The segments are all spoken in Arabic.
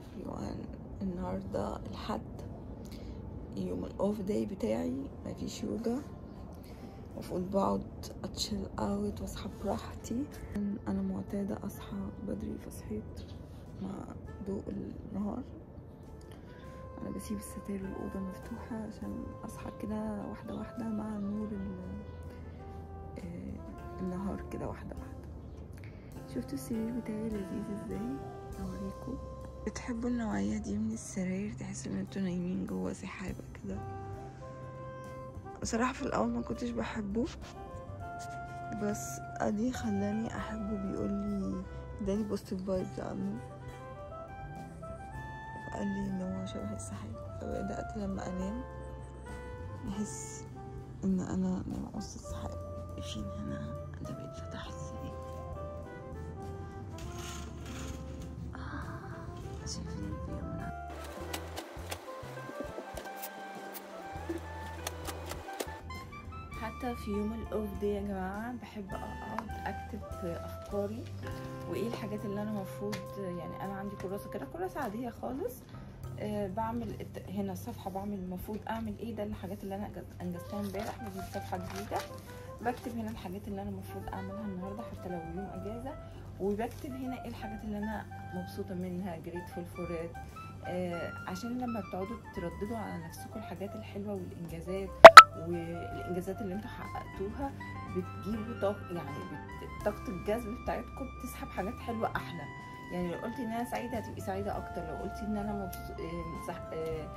everyone النهاردة الحد يوم الأوف داي بتاعي مفيش يوجا. المفروض بقعد أتشيل أوت وأصحى براحتي. أنا معتادة أصحى بدري فصحيت مع ضوء النهار. أنا بسيب الستاير الاوضه مفتوحة عشان أصحى كده واحدة واحدة مع نور آه، النهار كده واحدة واحدة. شفتوا السرير بتاعي لذيذ إزاي؟ أوريكم. بتحبوا النوعية دي من السراير؟ تحسوا إن أنتوا نايمين جوه سحابة كده. بصراحة في الأول ما كنتش بحبه. بس أدي خلاني أحبه بيقول لي اداني positive vibes عنه. قال لي إن هو شبه السحاب. فبدأت لما أنام أحس إن أنا نايمة وسط السحاب. شايفين هنا ده بيتفتح إزاي في يوم الاوف دي يا جماعة بحب أقعد أكتب أفكاري. وإيه الحاجات اللي أنا المفروض يعني أنا عندي كراسة كده؟ كراسة عادية خالص. آه بعمل هنا الصفحة بعمل المفروض أعمل إيه؟ ده الحاجات اللي أنا أنجزتها امبارح بدي صفحة جديدة. بكتب هنا الحاجات اللي أنا المفروض أعملها النهارده حتى لو يوم أجازة. وبكتب هنا إيه الحاجات اللي أنا مبسوطة منها؟ جريتفول فور آه عشان لما بتقعدوا ترددوا على نفسكم الحاجات الحلوة والإنجازات والإنجازات اللي أنتوا حققتوها بتجيبوا طاقه يعني. طاقة الجذب بتاعتكم بتسحب حاجات حلوة أحلى يعني لو قلتي إن أنا سعيدة هتبقي سعيدة أكتر لو قلتي إن أنا مبسو... صح... آه،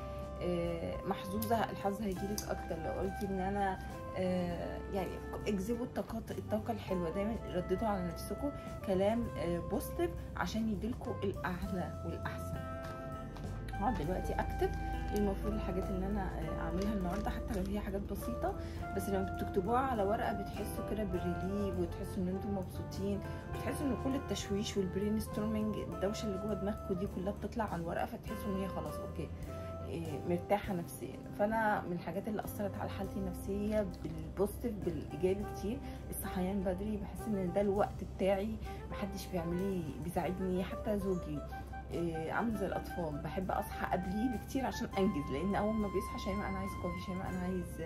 آه، محظوظة الحظ هيجيلك أكتر لو قلتي إن أنا آه، يعني اجذبوا الطاقات الطاقة الحلوة دايما رددوا على نفسكم كلام positive عشان يديلكوا الأعلى والأحسن هقعد دلوقتي أكتب إيه المفروض الحاجات اللي أنا آه، اعملها النهارده حتى لو هي حاجات بسيطة بس لما بتكتبوها على ورقة بتحسوا كده بال relief وتحسوا ان أنتم مبسوطين وتحسوا ان كل التشويش وال brainstorming الدوشة اللي جوه دماغكم دي كلها بتطلع على الورقة فتحسوا ان هي خلاص okay إيه، مرتاحة نفسيا. فأنا من الحاجات اللي أثرت على حالتي النفسية بال positive بالإيجابي كتير. الصحيان بدري بحس إن ده الوقت بتاعي محدش بيعمل لي بيساعدني حتى زوجي. إيه، عامل زي الأطفال. بحب أصحى قبليه بكتير عشان أنجز لأن أول ما بيصحى شيماء أنا عايز coffee شيماء أنا عايز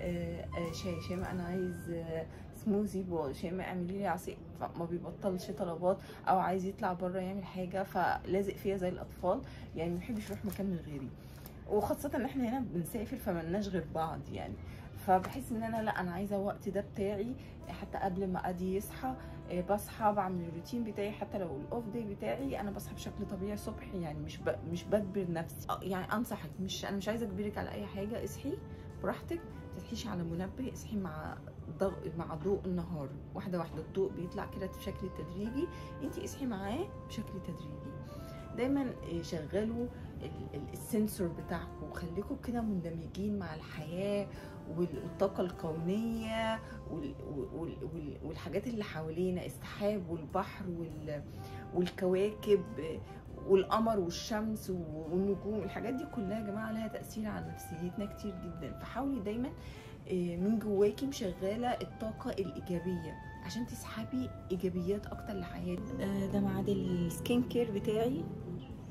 آه، آه، شاي شيماء أنا عايز آه، سموزي شيماء اعملي لي عصير. فما بيبطلش طلبات أو عايز يطلع بره يعمل حاجة فلازق فيا زي الأطفال. يعني ما بيحبش يروح مكان من غيري. وخاصة إن إحنا هنا بنسافر فملناش غير بعض يعني. فبحس إن أنا لأ أنا عايزة الوقت ده بتاعي حتى قبل ما ادي يصحى. بصحى بعمل الروتين بتاعي. حتى لو الاوف داي بتاعي أنا بصحى بشكل طبيعي الصبح يعني مش ب... مش بجبر نفسي. آه، يعني أنصحك مش أنا مش عايزة أجبرك على أي حاجة. اصحي براحتك ما تصحيش على منبه اصحي مع ضوء مع ضوء النهار. واحدة واحدة الضوء بيطلع كده بشكل تدريجي. انت اصحي معاه بشكل تدريجي. دايما آه، شغلوا ال- ال- السنسور بتاعكم. وخليكم كده مندمجين مع الحياة. وال- والطاقة الكونية وال- وال- وال- والحاجات اللي حوالينا السحاب والبحر وال- والكواكب والقمر والشمس والنجوم الحاجات دي كلها يا جماعة لها تأثير على نفسيتنا كتير جدا. فحاولي دايما آه، من جواكي مشغلة الطاقة الإيجابية عشان تسحبي إيجابيات أكتر لحياتك. آه، ده ميعاد ال skin care بتاعي.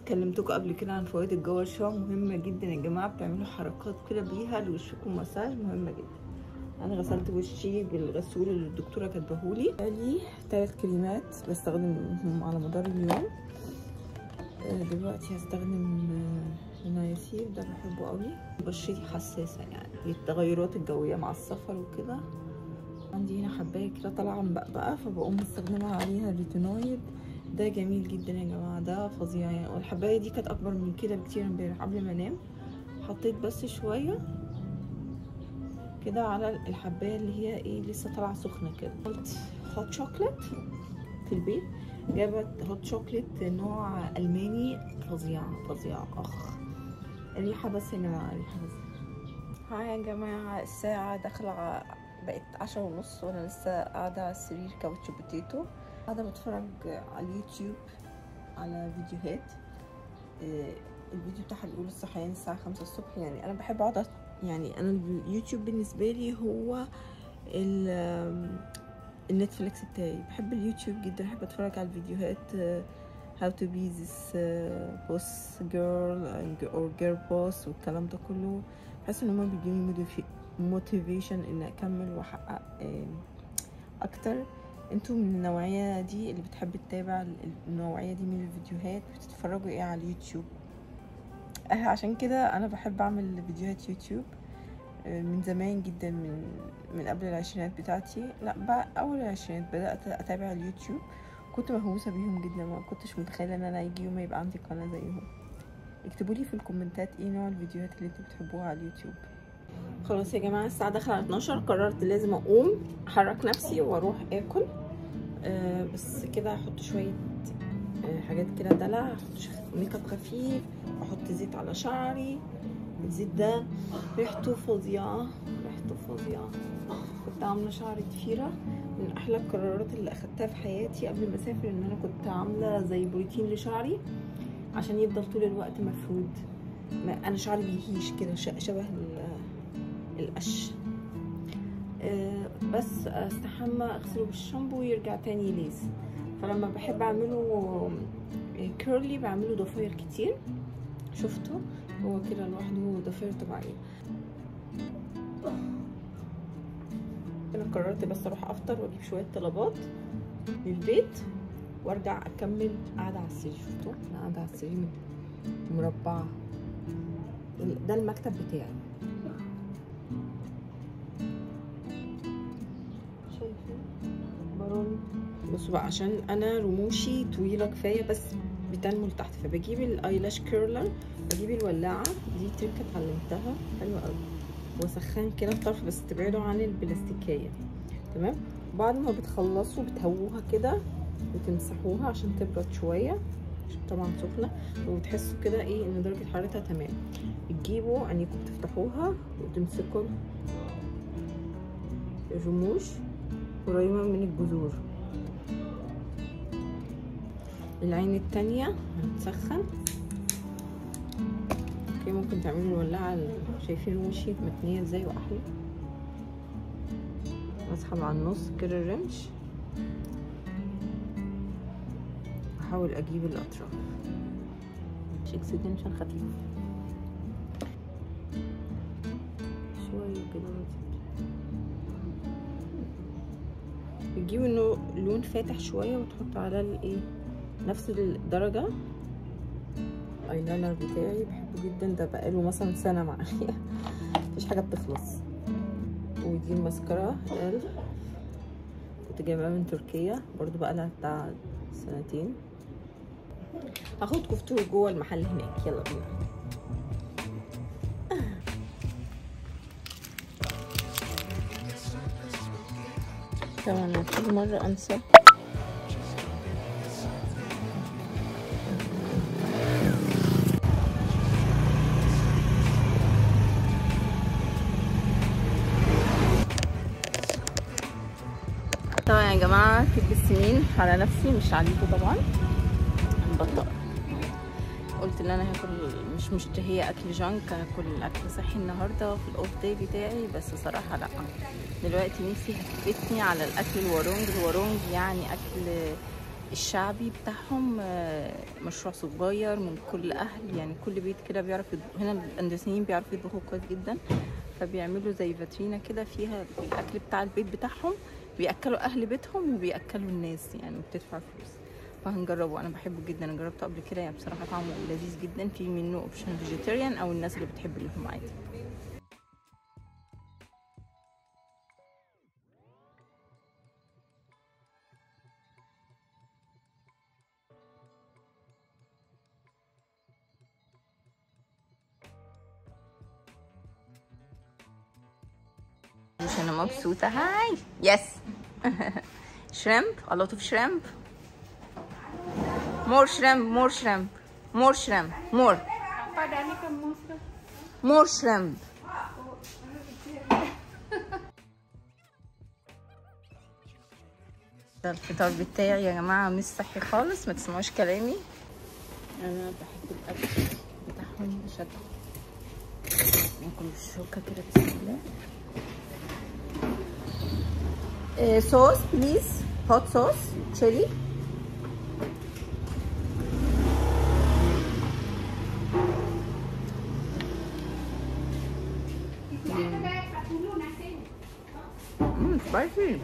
كلمتكم قبل كده عن فوائد ال gua sha مهمة جدا يا جماعة؟ بتعملوا حركات كده بيها لوشكم مساج مهمة جدا. أنا غسلت وشي بالغسول اللي الدكتورة كاتباهولي لي. ثلاث كريمات بستخدمهم على مدار اليوم. آه، دلوقتي هستخدم آه، نايسير ده بحبه قوي. بشرتي حساسة يعني للتغيرات الجوية مع السفر وكده. عندي هنا حباية كده طالعة مبقبقه فبقوم مستخدمة عليها ال retinoid. ده جميل جدا يا جماعة ده فظيع يعني. والحباية دي كانت أكبر من كده بكتير امبارح قبل ما أنام. حطيت بس شوية كده على الحباية اللي هي إيه لسه طالعة سخنة كده. قلت hot chocolate في البيت. جابت hot chocolate نوع ألماني فظيع فظيع. أخ الريحه بس يا جماعة الريحه بس. hi يا جماعة الساعة داخلة بقت عشرة ونص وأنا لسه قاعدة على السرير couch potato قاعدة بتفرج على اليوتيوب على فيديوهات. آه، الفيديو بتاعها بيقول الصحيان الساعة خمسة الصبح. يعني أنا بحب أقعد أت- يعني أنا اليوتيوب بالنسبة لي هو ال- النتفليكس بتاعي. بحب اليوتيوب جدا بحب أتفرج على الفيديوهات آه، how to be this uh, boss girl or girl boss والكلام ده كله. بحس إن هما بيدوني motivation ان أكمل وأحقق أكتر. أنتوا من النوعية دي اللي بتحب تتابع النوعية دي من الفيديوهات؟ بتتفرجوا إيه على اليوتيوب؟ عشان كده أنا بحب أعمل فيديوهات يوتيوب من زمان جدا من من قبل العشرينات بتاعتي. لا بقى أول العشرينات بدأت أتابع اليوتيوب. كنت مهووسة بيهم جدا ما كنتش متخيلة إن أنا يجي يوم يبقى عندي قناة زيهم. اكتبوا لي في ال comments ات إيه نوع الفيديوهات اللي أنتوا بتحبوها على اليوتيوب. خلاص يا جماعة الساعة داخلة على 12 قررت لازم أقوم أحرك نفسي وأروح آكل. آه بس كده هحط شوية آه حاجات كده دلع هحط make up خفيف واحط زيت على شعري. الزيت ده ريحته فظيعة ريحته فظيعة. كنت عاملة شعر ضفيره من أحلى القرارات اللي أخدتها في حياتي قبل ما أسافر إن أنا كنت عاملة زي بروتين لشعري عشان يفضل طول الوقت مفرود. أنا شعري بيهيش كده شبه القش. بس استحمى اغسله بالشامبو ويرجع تاني liss فلما بحب اعمله curly بعمله ضفاير كتير. شفتوا هو كده لوحده ضفير طبيعية. أنا قررت بس أروح أفطر وأجيب شوية طلبات للبيت وأرجع أكمل قاعدة على السرير. شفتوا؟ أنا قاعدة على السرير مربعة. ده المكتب بتاعي. بصوا بقى عشان أنا رموشي طويلة كفاية بس بتنمو لتحت فبجيب الأيلاش كيرلر بجيب الولاعة دي تركه اتعلمتها حلوة قوي واسخن كده الطرف بس تبعدوا عن البلاستيكية. تمام؟ بعد ما بتخلصوا بتهووها كده وتمسحوها عشان تبرد شوية عشان طبعا سخنة وبتحسوا كده إيه إن درجة حرارتها تمام. بتجيبوا عينيكم تفتحوها وتمسكوا الرموش قريبة من الجذور. العين التانية هتسخن أوكي ممكن تعملوا الولاعة شايفين وشي متنية إزاي وأحلى. أسحب على النص كده الرمش أحاول أجيب الأطراف. مش اكسدنشن خفيف. شوية كده بتجيبوا إنه لون فاتح شوية وتحطوا على الإيه؟ نفس الدرجة. الايلاينر بتاعي بحبه جدا. ده بقاله مثلا سنة معايا. مفيش حاجة بتخلص. ودي الماسكارا ال كنت جايباها من تركيا. برضو بقالها بتاع سنتين. هاخدكم في تور جوه المحل هناك. يلا بينا. طبعا كل مرة أنسى. جماعة كب السنين؟ على نفسي مش عليكم طبعا. مبطئة قلت إن أنا هاكل مش مشتهية أكل جانك هاكل أكل صحي النهاردة في الاوف داي بتاعي بس صراحة لأ. دلوقتي نفسي هتفتني على الأكل الورونج الورونج يعني أكل الشعبي بتاعهم مشروع صغير من كل أهل. يعني كل بيت كده بيعرف هنا الاندونيسيين بيعرفوا يطبخوا كويس جدا. فبيعملوا زي فاترينا كده فيها الأكل بتاع البيت بتاعهم. بيأكلوا أهل بيتهم وبياكلوا الناس يعني بتدفع فلوس. فهنجربه أنا بحبه جدا. جربته قبل كده. يعني بصراحة طعمه لذيذ جدا. في منه option vegetarian أو الناس اللي بتحب اللحوم عادي. مبسوطة. هاي. يس shrimp. A lot of shrimp. More shrimp more shrimp. More shrimp. More. More shrimp. ده الفطار بتاعي يا جماعة مش صحي خالص ما تسمعوش كلامي. أنا بحب الأكل بتاعهم بشكل ناكل بالشوكه كده بسم الله صوص sauce please. Hot sauce chili. Mm, spicy.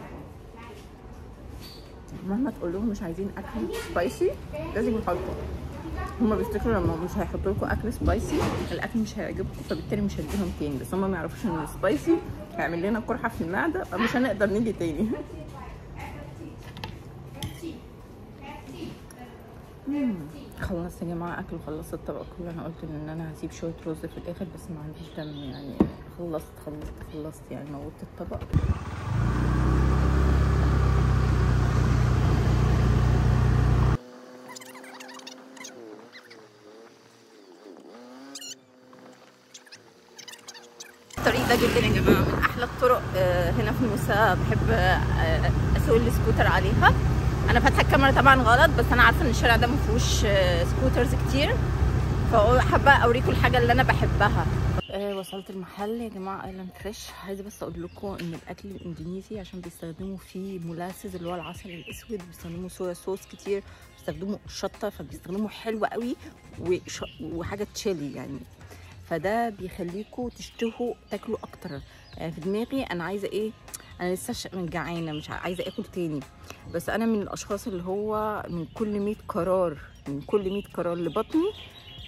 مهما تقول لهم مش عايزين اكل سبايسي لازم يحطوا هما بيفتكروا لما مش هيحطوا لكم اكل سبايسي الاكل مش هيعجبكم فبالتالي مش هديهم تاني بس هما ما يعرفوش ان السبايسي هيعمل لنا قرحه في المعدة فمش هنقدر نيجي تاني. مم. خلصت يا جماعة أكل وخلصت الطبق كله. أنا قلت إن أنا هسيب شوية رز في الآخر بس ما عنديش دم يعني. خلصت خلصت خلصت يعني موتت الطبق. الطريق ده جدا يا جماعة. أحلى الطرق آه، هنا في الموسى بحب آه، أسوق السكوتر عليها. أنا فاتحة الكاميرا طبعا غلط بس أنا عارفة إن الشارع ده ما فيهوش آه، scooters كتير. فحابة أوريكم الحاجة اللي أنا بحبها. آه وصلت المحل يا جماعة Island Fresh عايزة بس أقول لكم إن الأكل الإندونيسي عشان بيستخدموا فيه molasses اللي هو العسل الأسود بيستخدموا soya sauce كتير بيستخدموا شطة فبيستخدموا حلو قوي. وحاجة تشيلي يعني. فده بيخليكوا تشتهوا تاكلوا أكتر. في دماغي أنا عايزة إيه؟ أنا لسه من جعانه مش عايزة آكل تاني. بس أنا من الأشخاص اللي هو من كل 100 قرار من كل 100 قرار لبطني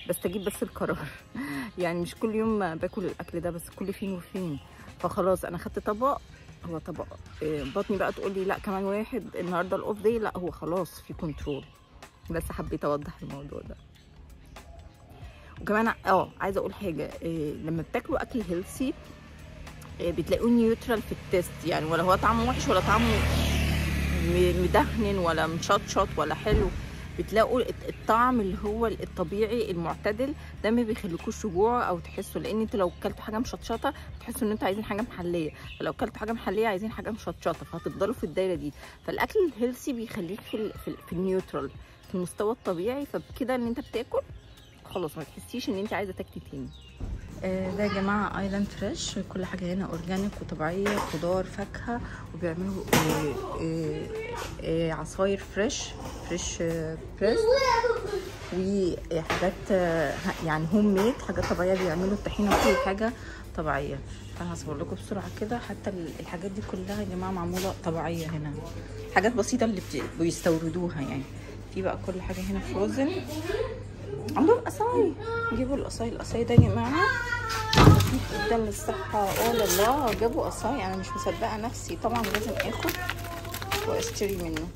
بستجيب بس القرار. يعني مش كل يوم باكل الأكل ده بس كل فين وفين. فخلاص أنا خدت طبق هو طبق إيه، بطني بقى تقول لي لا كمان واحد النهارده الأوف داي لا هو خلاص في كنترول بس حبيت أوضح الموضوع ده. وكمان آه عايزة أقول حاجة إيه لما بتاكلوا أكل healthy بتلاقوه neutral في ال taste يعني ولا هو طعمه وحش ولا طعمه مدهن ولا مشطشط ولا حلو. بتلاقوا الطعم اللي هو الطبيعي المعتدل ده ما بيخليكوش جوع أو تحسوا لأن أنتوا لو كلتوا حاجة مشطشطة تحسوا إن أنتوا عايزين حاجة محلية. فلو كلتوا حاجة محلية عايزين حاجة مشطشطة فهتفضلوا في الدايرة دي. فالأكل ال healthy بيخليك في ال- في, في ال neutral في المستوى الطبيعي. فبكده إن أنت بتاكل خلاص ما تحسيش إن أنت عايزة تاكلي تاني. آه، ده يا جماعة Island Fresh كل حاجة هنا organic وطبيعية خضار فاكهة وبيعملوا آه، آه، آه، عصاير fresh fresh آه، press وحاجات آه، يعني home made حاجات طبيعية بيعملوا الطحينة وكل حاجة طبيعية. فأنا هصور لكم بسرعة كده حتى ال- الحاجات دي كلها يا جماعة معمولة طبيعية هنا. حاجات بسيطة اللي بيستوردوها يعني. في بقى كل حاجة هنا فروزن عندهم قصاي جيبوا القصاي القصاي ده يا جماعة جدا للصحه آه الله جابوا قصاي أنا مش مصدقة نفسي. طبعا لازم آخد وأشتري منه.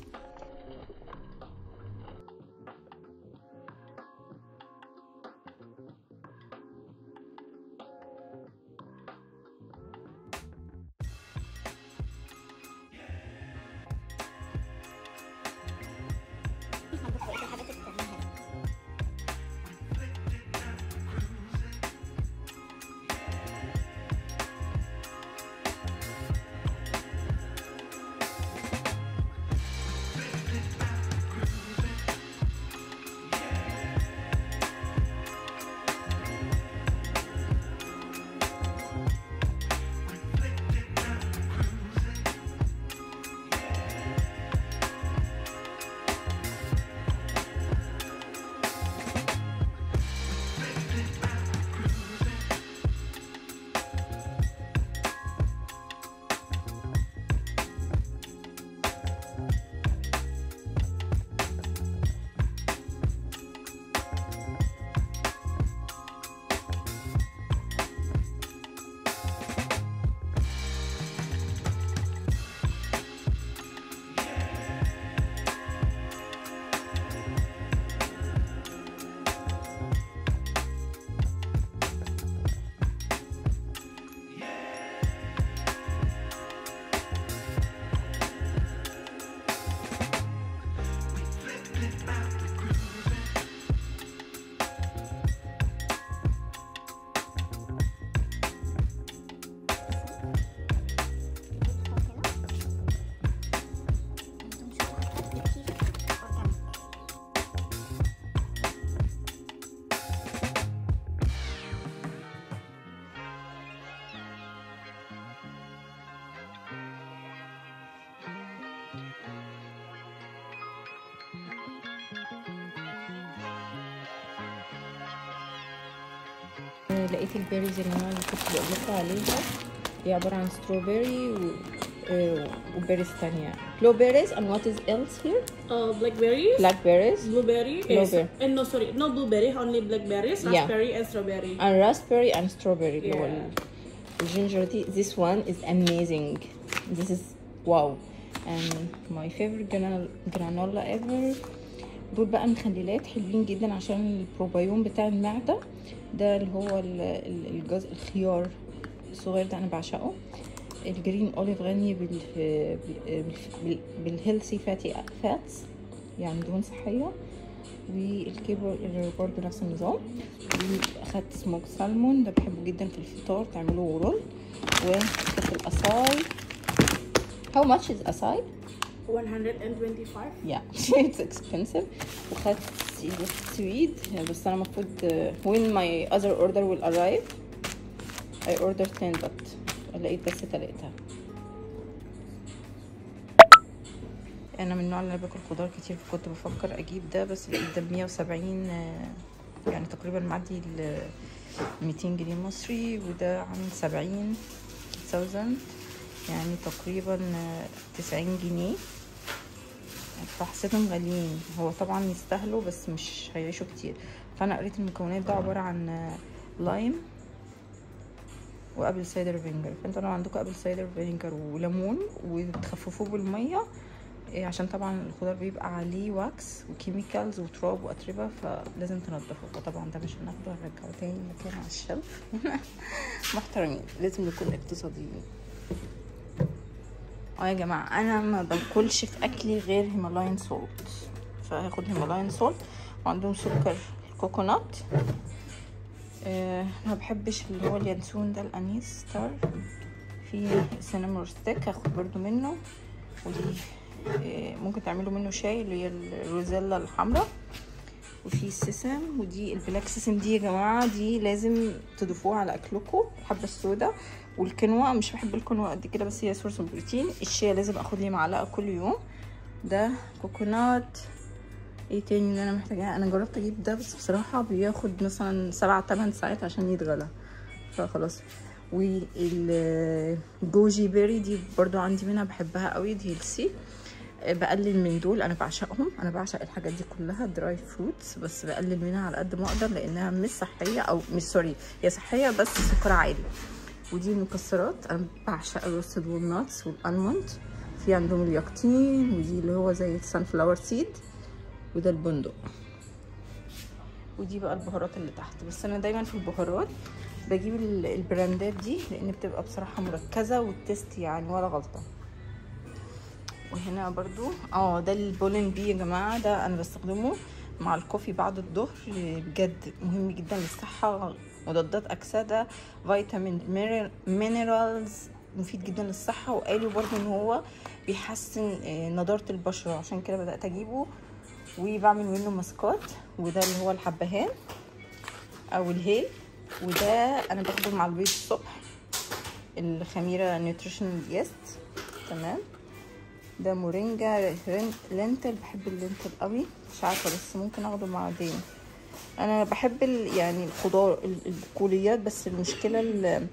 لقيت البيريز اللي انا اللي كنت بقول لكم عليها دي عباره عن ستروبيري و آه، وبيريز تانية بلو بيريز and what is else here Uh, blackberries. black berries Blueberry. Yes. Blueberry. And no, sorry, not blueberry, only blackberries, Yeah. raspberry, and strawberry. and raspberry and strawberry اللي هو Yeah. الجينجر دي this one is amazing this is wow and my favorite granola, granola ever دول بقى مخللات حلوين جدا عشان البروبايون بتاع المعدة ده اللي هو ال- ال- الجزء الخيار الصغير ده أنا بعشقه. ال green olive غني بال بال- بال- بال healthy fatty fats يعني دهون صحية. وال caper برضه نفس النظام. وأخدت smoked salmon ده بحبه جدا في الفطار تعملوه roll وأخدت الاساي how much is acai 125. yeah it's expensive. وخدت سويد. بس أنا المفروض uh, when my other order will arrive I ordered 10 but لقيت بس تلاتة. أنا من النوع اللي باكل خضار كتير فكنت بفكر أجيب ده بس لقيت ده 170 آه، يعني تقريبا معدي ال 200 جنيه مصري وده عامل 70 thousand يعني تقريبا آه، 90 جنيه. فحسيتهم غاليين. هو طبعا يستاهلوا بس مش هيعيشوا كتير. فأنا قريت المكونات ده عبارة عن lime و apple cider vinegar. فأنتوا لو عندكم apple cider vinegar وليمون وتخففوه بالمية إيه عشان طبعا الخضار بيبقى عليه wax و chemicals وتراب وأتربة فلازم تنضفه. فطبعا ده مش هناخده هنرجعه تاني مكان على ال shelf. محترمين لازم نكون اقتصاديين. آه يا جماعة أنا ما باكلش في أكلي غير Himalayan salt فهاخد Himalayan salt وعندهم سكر coconut آه ما بحبش اللي هو اليانسون ده ال anise star في cinnamon stick هاخد برضو منه. ودي آه ممكن تعملوا منه شاي اللي هي ال rosella الحمراء. وفي ال sesame ودي ال black sesame دي يا جماعة دي لازم تضيفوها على أكلكم. الحبه السوداء والكينوا مش بحب الكينوا قد كده بس هي source بروتين الشيا لازم آخد لي معلقة كل يوم. ده coconut إيه تاني اللي أنا محتاجاه؟ أنا جربت أجيب ده بس بصراحة بياخد مثلا سبعة تمن ساعات عشان يتغلي. فخلاص. وال goji berry دي برضو عندي منها بحبها قوي دي healthy بقلل من دول أنا بعشقهم. أنا بعشق الحاجات دي كلها dry fruits بس بقلل منها على قد ما أقدر لأنها مش صحية أو مش sorry هي صحية بس سكر عالي. ودي المكسرات أنا بعشق ال roasted وال nuts وال almond في عندهم اليقطين ودي اللي هو زي ال sunflower seed وده البندق. ودي بقى البهارات اللي تحت. بس أنا دايما في البهارات بجيب ال- ال brandات دي لأن بتبقى بصراحة مركزة وال taste يعني ولا غلطة. وهنا برضو. آه ده ال pollen bee يا جماعة. ده أنا بستخدمه مع ال coffee بعد الظهر. بجد مهم جدا للصحة. مضادات أكسدة فيتامين minerals مفيد جدا للصحة. وقالوا برضو إن هو بيحسن آه، نضارة البشرة. عشان كده بدأت أجيبه. وبعمل منه ماسكات. وده اللي هو الحبهان أو الهيل. وده أنا باخده مع البيض الصبح. الخميرة nutrition yeast تمام. ده مورينجا رين- lentil بحب ال lentil قوي مش عارفة بس ممكن أخده بعدين أنا بحب ال- يعني الخضار ال- البقوليات بس المشكلة ال-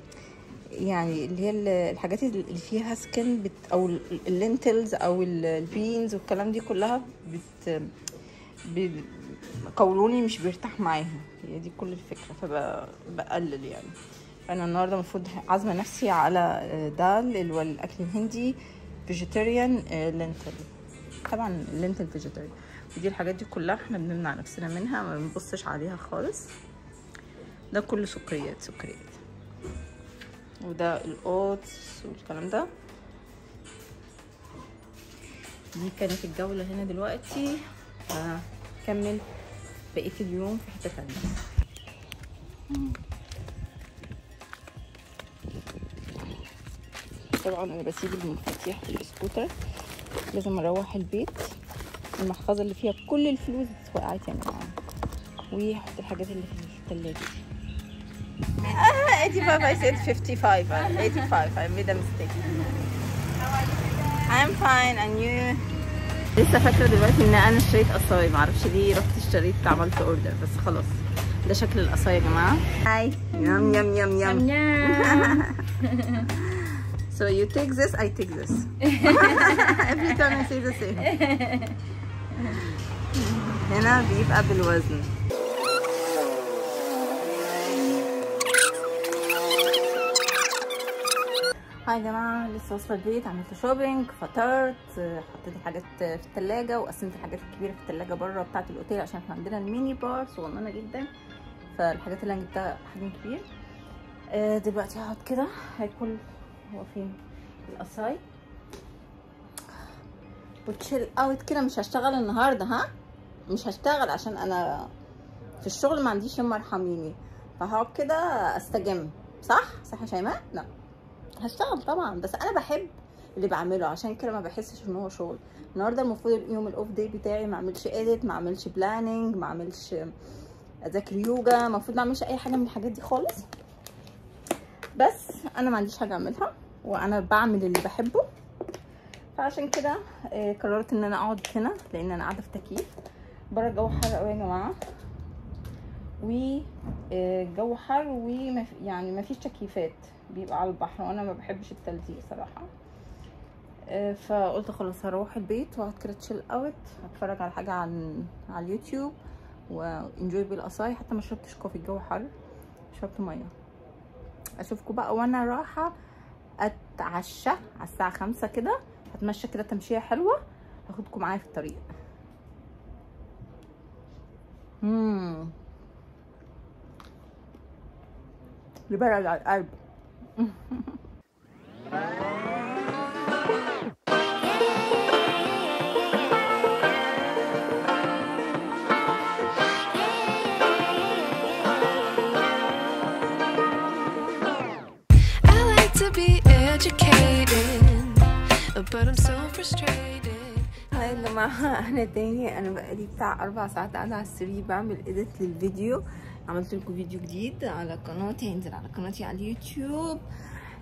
يعني اللي هي ال- الحاجات اللي فيها skin بت أو ال- ال lentils أو ال- ال beans والكلام دي كلها بت قولوني مش بيرتاح معاهم. هي دي كل الفكرة فبقلل يعني. أنا النهارده المفروض عازمة نفسي على دال اللي هو الأكل الهندي vegetarian lentil طبعا ال lentil vegetarian ودي الحاجات دي كلها إحنا بنمنع نفسنا منها ما بنبصش عليها خالص. ده كله سكريات سكريات. وده ال oats والكلام ده. دي كانت الجولة هنا دلوقتي. هكمل بقية اليوم في حتة تانية. طبعا أنا بسيب المفاتيح في السكوتر. لازم أروح البيت. المحفظة اللي فيها كل الفلوس اتوقعت يا جماعة وهحط الحاجات اللي في التلاجة. آه 85 I said 55 uh, 85 I made a mistake. I'm fine and you? لسه فاكرة دلوقتي إن أنا اشتريت قصاية. معرفش ليه رحت اشتريت عملت order بس خلاص ده شكل القصاية يا جماعة. Hi yum yum. yum yum. So you take this, I take this. Every time I say the same. هنا بيبقى بالوزن. Hi يا جماعة. لسه واصلة البيت. عملت shopping فطرت. حطيت الحاجات في التلاجة وقسمت الحاجات الكبيرة في التلاجة بره بتاعة الأوتيل عشان إحنا عندنا ال mini bar. صغننة جدا. فالحاجات اللي أنا جبتها حجم كبير. آه دلوقتي هقعد كده. هاكل. هو فين القصاي. و chill out كده مش هشتغل النهارده ها؟ مش هشتغل عشان أنا في الشغل ما عنديش يوم مرحميني فهقعد كده أستجم صح؟ صح يا شيماء؟ لا. هشتغل طبعا بس أنا بحب اللي بعمله عشان كده ما بحسش إن هو شغل. النهارده المفروض يوم ال off day بتاعي ما أعملش edit ما أعملش planning ما أعملش أذاكر يوجا المفروض ما أعملش أي حاجة من الحاجات دي خالص. بس أنا ما عنديش حاجة أعملها. وأنا بعمل اللي بحبه. فعشان كده آه، قررت إن أنا أقعد هنا لأن أنا قاعدة في تكييف. بره الجو حر قوي يا جماعة. والجو حر وما يعني ما فيش تكييفات. بيبقى على البحر وأنا ما بحبش التلزيق صراحة. آه، فقلت خلاص هروح البيت وأقعد كده تشيل اوت أتفرج على حاجة عن على اليوتيوب وانجوي بالقصاي حتى ما شربتش كوفي الجو حر. شربت مية. اشوفكم بقى وأنا رايحة أتعشى على الساعة خمسة كده. هتمشى كده تمشية حلوة. هاخدكم معايا في الطريق. امم بيبرد على القلب. Hi يا جماعة أنا تاني أنا بقالي بتاع أربع ساعات قاعدة على السرير بعمل edit للفيديو. عملت لكم فيديو جديد على قناتي هينزل على قناتي على اليوتيوب.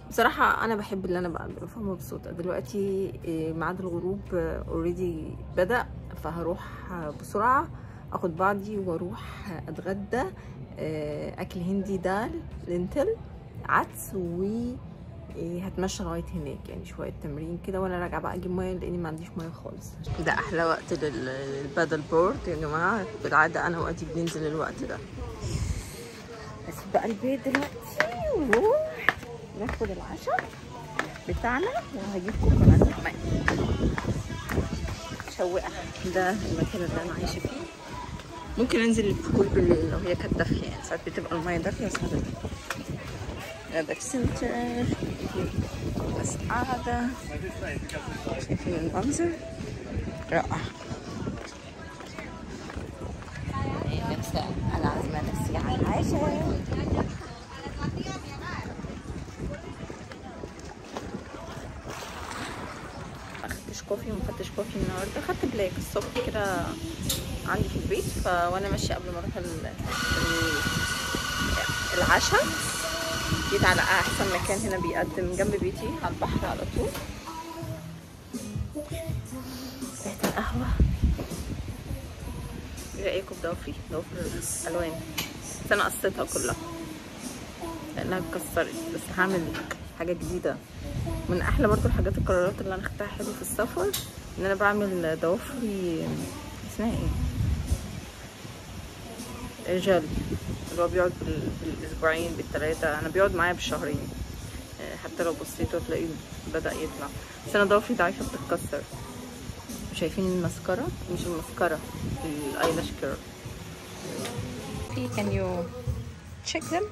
بصراحة أنا بحب اللي أنا بعمله فمبسوطة دلوقتي إيه، ميعاد الغروب already بدأ فهروح آه، بسرعة أخد بعضي وأروح أتغدى آه، أكل هندي دال lentil عدس و إيه، هتمشى لغاية هناك يعني شوية تمرين كده وأنا راجعة بقى أجيب مية لأني ما عنديش مية خالص. ده أحلى وقت لل- للبادل بورد يا جماعة. بالعادة أنا وقتي بننزل الوقت ده. هسيب بقى البيت دلوقتي ونروح ناخد العشاء بتاعنا وهجيب كوكونات كمان شوقة. ده المكان اللي أنا عايشة فيه. ممكن أنزل البول بالليل لو هي كانت دافية. يعني ساعات بتبقى المية دافية وساعات لا. هذا ال center. بس قاعدة شايفين المنظر. رائع. نفسي أنا عازمة نفسي على العشاء ما خدتش coffee وما خدتش coffee النهارده. خدت black الصبح كده عندي في البيت ف وأنا ماشية قبل ما أروح ال- ال- العشاء. جيت على أحسن مكان هنا بيقدم جنب بيتي على البحر على طول. ريحة القهوة. إيه رأيكم في ضوافري ضوافر الوان بس أنا قصيتها كلها. لأنها اتكسرت. بس هعمل حاجة جديدة. من أحلى برضو الحاجات القرارات اللي أنا خدتها حلو في السفر إن أنا بعمل ضوافري اسمها إيه؟ جل. هو بيقعد بال- بالاسبوعين بالثلاثه أنا بيقعد معايا بالشهرين. آه، حتى لو بصيتوا هتلاقيه بدأ يطلع. بس أنا ضوافري ضعيفة بتتكسر. شايفين المسكرة؟ مش المسكرة الايلاش كيرل can you check them?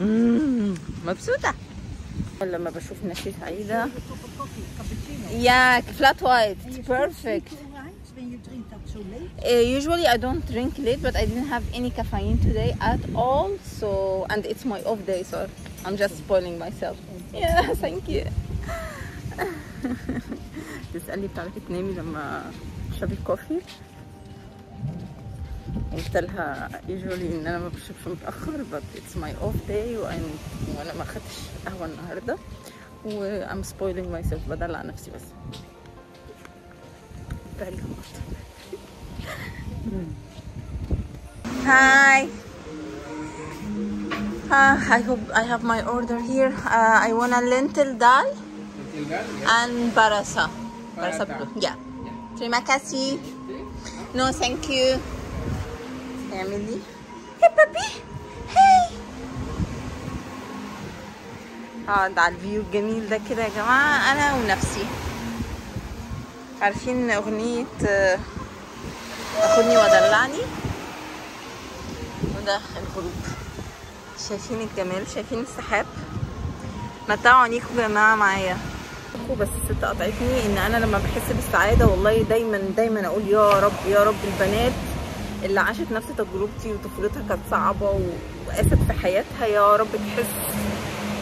مم، مبسوطة. لما بشوف نفسي سعيدة يا فلات وايت perfect when you drink that so late? Uh, usually I don't drink late, but I didn't have any caffeine today at all. So, and it's my off day, so I'm just spoiling myself. Yeah, thank you. تسألي بتعرفي تنامي لما تشربي كوفي قلت لها usually ان انا ما بشربش متاخر but it's my off day وأنا, وانا ما خدتش قهوه النهارده و I'm spoiling myself بدلع نفسي بس very hot Hi. Uh, I hope I have my order here. Uh, I want a lentil dal and barasa. Barasa blue. Yeah. Terima kasih. No, thank you. Family. Hey, puppy. Hey. اقعد على الفيو الجميل ده كده يا جماعة. أنا ونفسي. عارفين أغنية آه، أخدني ودلعني وده الغروب. شايفين الجمال شايفين السحاب؟ متعوا عينيكم يا جماعة معايا. بس الست قاطعتني إن أنا لما بحس بالسعادة والله دايما دايما أقول يا رب يا رب البنات. اللي عاشت نفس تجربتي وطفولتها كانت صعبة و- وقاست في حياتها يا رب تحس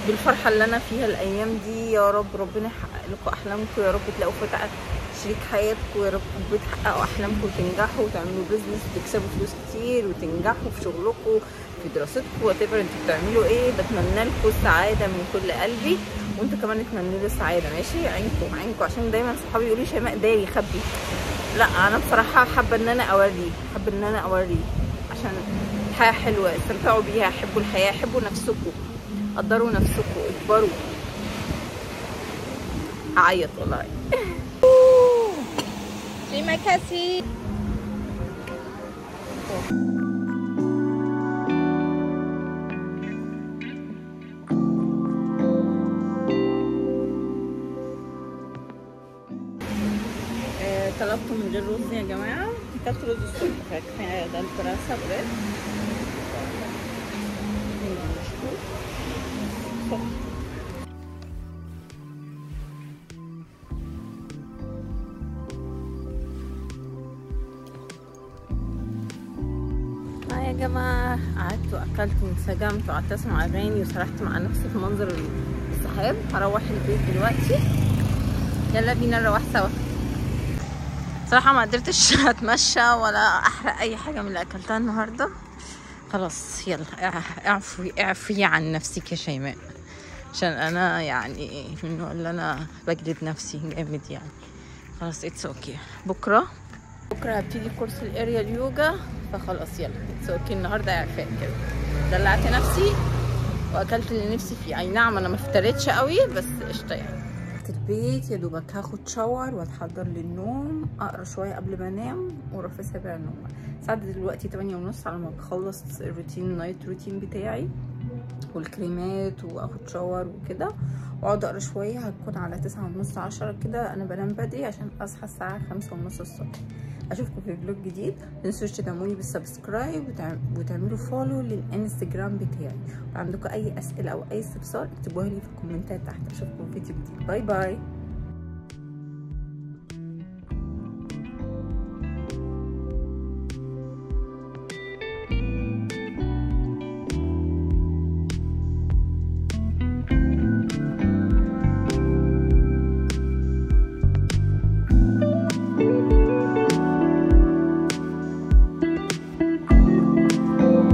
بالفرحة اللي أنا فيها الأيام دي. يا رب ربنا يحقق لكم أحلامكم يا رب تلاقوا فتاة شريك حياتكم يا رب بتحققوا أحلامكم وتنجحوا وتعملوا business وتكسبوا فلوس كتير وتنجحوا في شغلكم في دراستكم وأيا أنتوا بتعملوا إيه. بتمنى لكم السعادة من كل قلبي وانتوا كمان اتمنوا لي السعادة ماشي؟ عينكم عينكم عشان دايما صحابي يقولوا شيماء داري خبي. لا أنا بصراحة حابة إن أنا اوري حابة إن أنا اوري عشان الحياة حلوة استمتعوا بيها حبوا الحياة حبوا نفسكم قدروا نفسكم اكبروا أعيط والله. terima kasih غير رز يا جماعة. كلت رز الصبح فكفاية ده الكراسة بريد آه يا جماعة قعدت واكلت وانسجمت وقعدت أسمع أغاني وسرحت مع نفسي في منظر السحاب هروح البيت دلوقتي. يلا بينا نروح سوا. صراحة ما قدرتش أتمشى ولا أحرق أي حاجة من اللي أكلتها النهاردة. خلاص يلا اع- اعفي اعفي عن نفسك يا شيماء عشان أنا يعني من اللي أنا بجلد نفسي جامد يعني. خلاص it's okay بكرة؟ بكرة هبتدي course ال aerial yoga فخلاص يلا it's okay النهارده إعفاء كده. دلعت نفسي وأكلت اللي نفسي فيه. أي نعم أنا ما افتريتش قوي بس قشطة يعني. رحت البيت يا دوبك هاخد shower واتحضر للنوم أقرأ شوية قبل ما أنام في سابع النوم ساعات دلوقتي 8 ونص على ما بخلص الروتين ال night routine بتاعي والكريمات وآخد shower وكده. وأقعد أقرأ شوية هتكون على تسعة ونص عشرة كده أنا بنام بدري عشان أصحى الساعة خمسة ونص الصبح. أشوفكم في vlog جديد. متنسوش تدعموني بال subscribe وتع- وتعملوا follow للإنستجرام بتاعي. وعندكم أي أسئلة أو أي استفسار اكتبوها لي في ال comment ات تحت. أشوفكم في فيديو جديد. bye bye